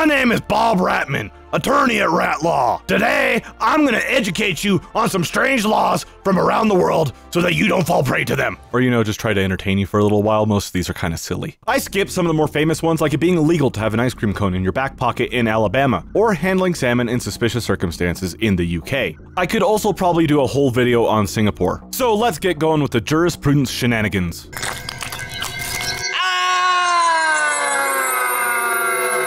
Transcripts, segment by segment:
My name is Bob Ratman, attorney at Rat Law. Today, I'm gonna educate you on some strange laws from around the world so that you don't fall prey to them. Or, you know, just try to entertain you for a little while. Most of these are kind of silly. I skipped some of the more famous ones, like it being illegal to have an ice cream cone in your back pocket in Alabama, or handling salmon in suspicious circumstances in the UK. I could also probably do a whole video on Singapore. So let's get going with the jurisprudence shenanigans.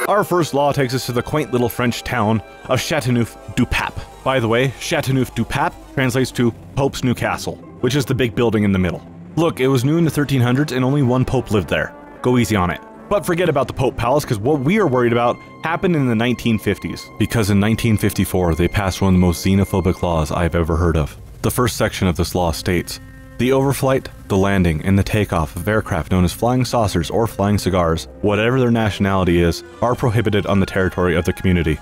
Our first law takes us to the quaint little French town of Chateauneuf-du-Pape. By the way, Chateauneuf-du-Pape translates to Pope's New Castle, which is the big building in the middle. Look, it was new in the 1300s and only one pope lived there. Go easy on it. But forget about the Pope Palace because what we are worried about happened in the 1950s. Because in 1954, they passed one of the most xenophobic laws I've ever heard of. The first section of this law states the overflight, the landing, and the takeoff of aircraft known as flying saucers or flying cigars, whatever their nationality is, are prohibited on the territory of the community.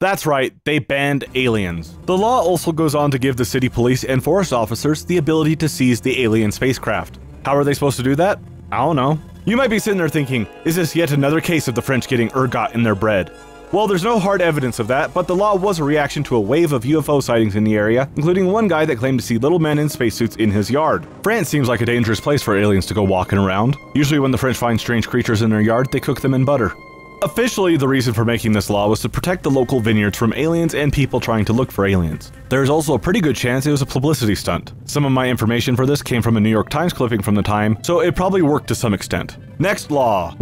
That's right, they banned aliens. The law also goes on to give the city police and forest officers the ability to seize the alien spacecraft. How are they supposed to do that? I don't know. You might be sitting there thinking, is this yet another case of the French getting ergot in their bread? Well, there's no hard evidence of that, but the law was a reaction to a wave of UFO sightings in the area, including one guy that claimed to see little men in spacesuits in his yard. France seems like a dangerous place for aliens to go walking around. Usually when the French find strange creatures in their yard, they cook them in butter. Officially, the reason for making this law was to protect the local vineyards from aliens and people trying to look for aliens. There is also a pretty good chance it was a publicity stunt. Some of my information for this came from a New York Times clipping from the time, so it probably worked to some extent. Next law.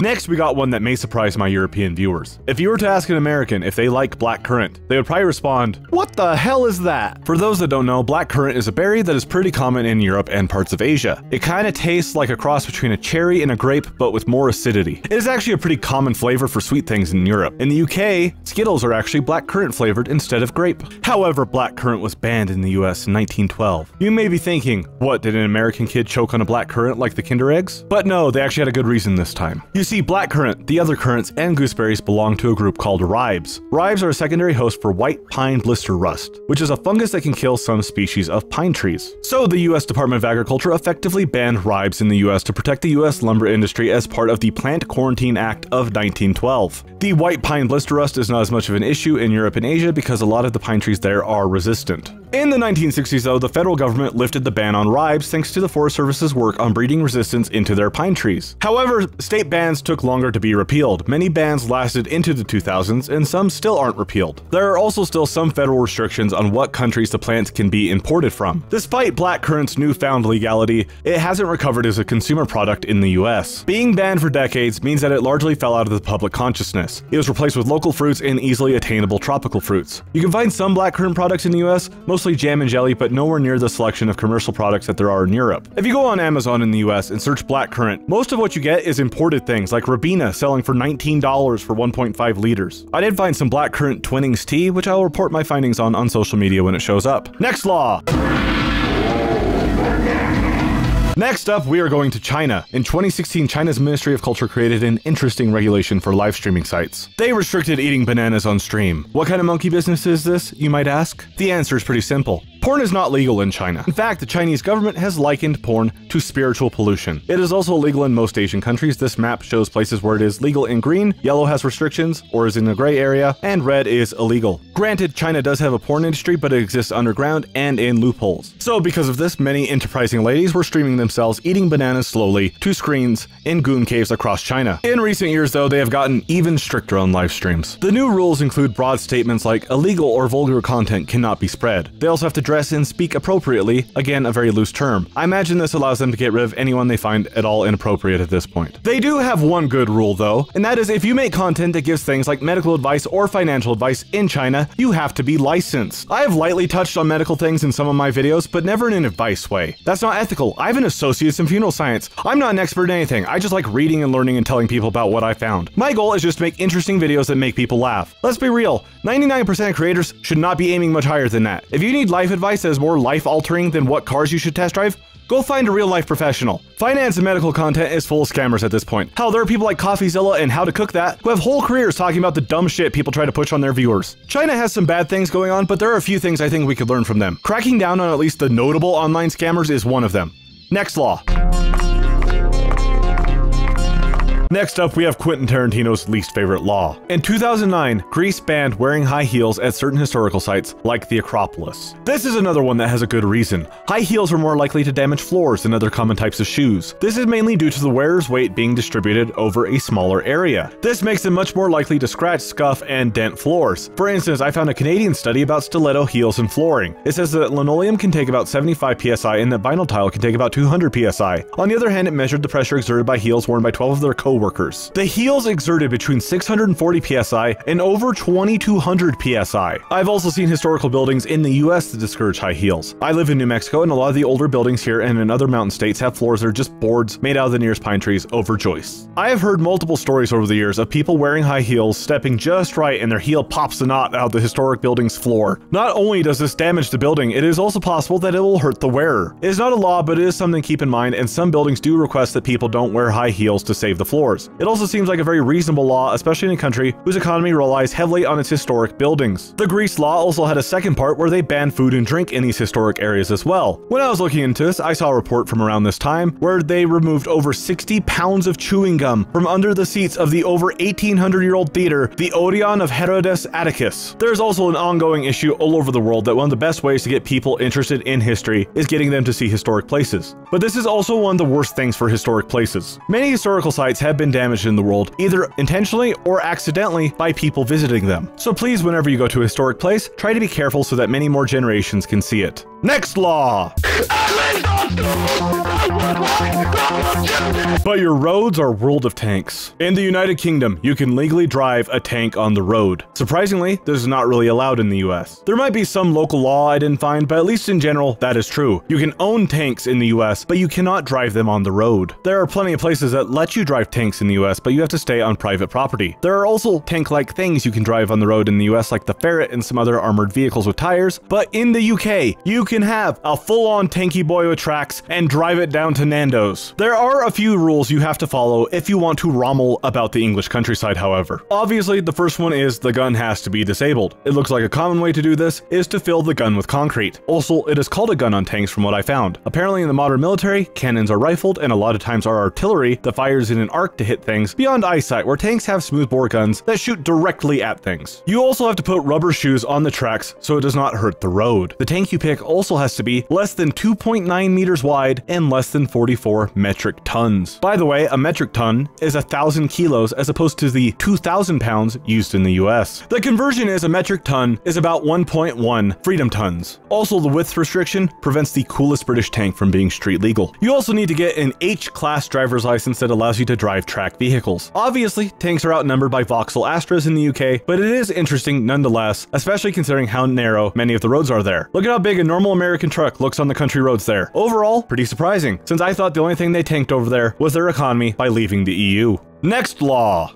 Next, we got one that may surprise my European viewers. If you were to ask an American if they like black currant, they would probably respond, What the hell is that? For those that don't know, black currant is a berry that is pretty common in Europe and parts of Asia. It kind of tastes like a cross between a cherry and a grape, but with more acidity. It is actually a pretty common flavor for sweet things in Europe. In the UK, Skittles are actually black currant flavored instead of grape. However, black currant was banned in the US in 1912. You may be thinking, what, did an American kid choke on a black currant like the Kinder Eggs? But no, they actually had a good reason this time. You see, blackcurrant, the other currants, and gooseberries belong to a group called ribes. Ribes are a secondary host for white pine blister rust, which is a fungus that can kill some species of pine trees. So the US Department of Agriculture effectively banned ribes in the US to protect the US lumber industry as part of the Plant Quarantine Act of 1912. The white pine blister rust is not as much of an issue in Europe and Asia because a lot of the pine trees there are resistant. In the 1960s, though, the federal government lifted the ban on ribes thanks to the Forest Service's work on breeding resistance into their pine trees. However, state bans took longer to be repealed. Many bans lasted into the 2000s, and some still aren't repealed. There are also still some federal restrictions on what countries the plants can be imported from. Despite blackcurrant's newfound legality, it hasn't recovered as a consumer product in the US. Being banned for decades means that it largely fell out of the public consciousness. It was replaced with local fruits and easily attainable tropical fruits. You can find some blackcurrant products in the US, mostly jam and jelly, but nowhere near the selection of commercial products that there are in Europe. If you go on Amazon in the US and search blackcurrant, most of what you get is imported things like Ribena selling for $19 for 1.5 liters. I did find some blackcurrant Twinings tea, which I will report my findings on on social media when it shows up. Next law! Next up, we are going to China. In 2016, China's Ministry of Culture created an interesting regulation for live streaming sites. They restricted eating bananas on stream. What kind of monkey business is this, you might ask? The answer is pretty simple. Porn is not legal in China. In fact, the Chinese government has likened porn to spiritual pollution. It is also illegal in most Asian countries. This map shows places where it is legal in green, yellow has restrictions, or is in the gray area, and red is illegal. Granted, China does have a porn industry, but it exists underground and in loopholes. So because of this, many enterprising ladies were streaming themselves eating bananas slowly to screens in goon caves across China. In recent years, though, they have gotten even stricter on live streams. The new rules include broad statements like illegal or vulgar content cannot be spread. They also have to dress and speak appropriately, again, a very loose term. I imagine this allows them to get rid of anyone they find at all inappropriate at this point. They do have one good rule, though, and that is if you make content that gives things like medical advice or financial advice in China, you have to be licensed. I have lightly touched on medical things in some of my videos, but never in an advice way. That's not ethical. I have an associate's in funeral science. I'm not an expert in anything. I just like reading and learning and telling people about what I found. My goal is just to make interesting videos that make people laugh. Let's be real, 99% of creators should not be aiming much higher than that. If you need life advice that is more life altering than what cars you should test drive, Go find a real life professional. Finance and medical content is full of scammers at this point. Hell, there are people like CoffeeZilla and How to Cook That who have whole careers talking about the dumb shit people try to push on their viewers. China has some bad things going on, but there are a few things I think we could learn from them. Cracking down on at least the notable online scammers is one of them. Next law. Next up, we have Quentin Tarantino's least favorite law. In 2009, Greece banned wearing high heels at certain historical sites like the Acropolis. This is another one that has a good reason. High heels are more likely to damage floors than other common types of shoes. This is mainly due to the wearer's weight being distributed over a smaller area. This makes them much more likely to scratch, scuff, and dent floors. For instance, I found a Canadian study about stiletto heels and flooring. It says that linoleum can take about 75 psi and that vinyl tile can take about 200 psi. On the other hand, it measured the pressure exerted by heels worn by 12 of their co-workers. The heels exerted between 640 psi and over 2200 psi. I've also seen historical buildings in the US that discourage high heels. I live in New Mexico and a lot of the older buildings here and in other mountain states have floors that are just boards made out of the nearest pine trees over joists. I have heard multiple stories over the years of people wearing high heels, stepping just right and their heel pops the knot out of the historic building's floor. Not only does this damage the building, it is also possible that it will hurt the wearer. It is not a law, but it is something to keep in mind and some buildings do request that people don't wear high heels to save the It also seems like a very reasonable law, especially in a country whose economy relies heavily on its historic buildings. The Greece law also had a second part where they banned food and drink in these historic areas as well. When I was looking into this, I saw a report from around this time where they removed over 60 pounds of chewing gum from under the seats of the over 1800 year old theater, the Odeon of Herodes Atticus. There's also an ongoing issue all over the world that one of the best ways to get people interested in history is getting them to see historic places. But this is also one of the worst things for historic places. Many historical sites have been damaged in the world, either intentionally or accidentally by people visiting them. So please, whenever you go to a historic place, try to be careful so that many more generations can see it. Next law! But your roads are world of tanks. In the United Kingdom, you can legally drive a tank on the road. Surprisingly, this is not really allowed in the US. There might be some local law I didn't find, but at least in general, that is true. You can own tanks in the US, but you cannot drive them on the road. There are plenty of places that let you drive tanks in the US, but you have to stay on private property. There are also tank-like things you can drive on the road in the US, like the Ferret and some other armored vehicles with tires, but in the UK, you can have a full-on tanky boy with tracks and drive it down to Nando's. There are a few rules you have to follow if you want to rommel about the English countryside, however. Obviously, the first one is the gun has to be disabled. It looks like a common way to do this is to fill the gun with concrete. Also, it is called a gun on tanks from what I found. Apparently in the modern military, cannons are rifled and a lot of times are artillery that fires in an arc to hit things beyond eyesight where tanks have smoothbore guns that shoot directly at things. You also have to put rubber shoes on the tracks so it does not hurt the road. The tank you pick also has to be less than 2.9 meters wide and less than 44 metric tons. By the way, a metric ton is a thousand kilos as opposed to the 2,000 pounds used in the US. The conversion is a metric ton is about 1.1 freedom tons. Also, the width restriction prevents the coolest British tank from being street legal. You also need to get an H-class driver's license that allows you to drive track vehicles. Obviously, tanks are outnumbered by Vauxhall Astras in the UK, but it is interesting nonetheless, especially considering how narrow many of the roads are there. Look at how big a normal American truck looks on the country roads there. Overall, pretty surprising, since I thought the only thing they tanked over there was their economy by leaving the EU. Next law.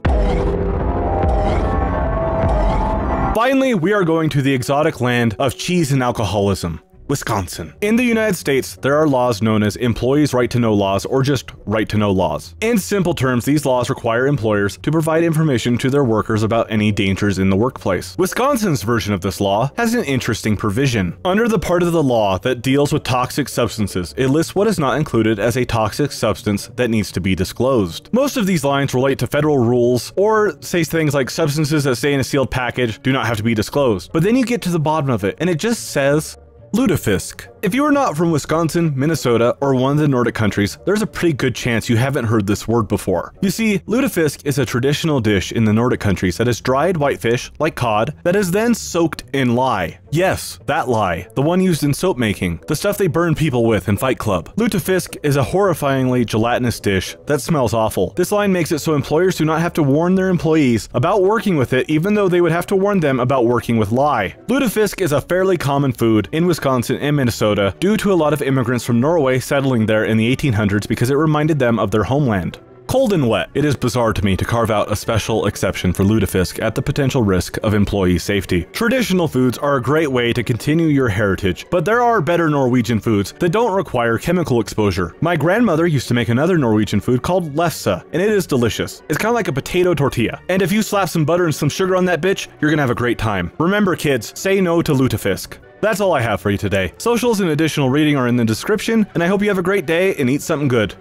Finally, we are going to the exotic land of cheese and alcoholism. Wisconsin. In the United States, there are laws known as employees' right to know laws or just right to know laws. In simple terms, these laws require employers to provide information to their workers about any dangers in the workplace. Wisconsin's version of this law has an interesting provision. Under the part of the law that deals with toxic substances, it lists what is not included as a toxic substance that needs to be disclosed. Most of these lines relate to federal rules or say things like substances that stay in a sealed package do not have to be disclosed. But then you get to the bottom of it and it just says Lutefisk. If you are not from Wisconsin, Minnesota, or one of the Nordic countries, there's a pretty good chance you haven't heard this word before. You see, lutefisk is a traditional dish in the Nordic countries that is dried whitefish, like cod, that is then soaked in lye. Yes, that lye, the one used in soap making, the stuff they burn people with in Fight Club. Lutefisk is a horrifyingly gelatinous dish that smells awful. This line makes it so employers do not have to warn their employees about working with it even though they would have to warn them about working with lye. Lutefisk is a fairly common food in Wisconsin and Minnesota due to a lot of immigrants from Norway settling there in the 1800s because it reminded them of their homeland. Cold and wet. It is bizarre to me to carve out a special exception for lutefisk at the potential risk of employee safety. Traditional foods are a great way to continue your heritage, but there are better Norwegian foods that don't require chemical exposure. My grandmother used to make another Norwegian food called lefse, and it is delicious. It's kind of like a potato tortilla. And if you slap some butter and some sugar on that bitch, you're gonna have a great time. Remember kids, say no to lutefisk. That's all I have for you today. Socials and additional reading are in the description, and I hope you have a great day and eat something good.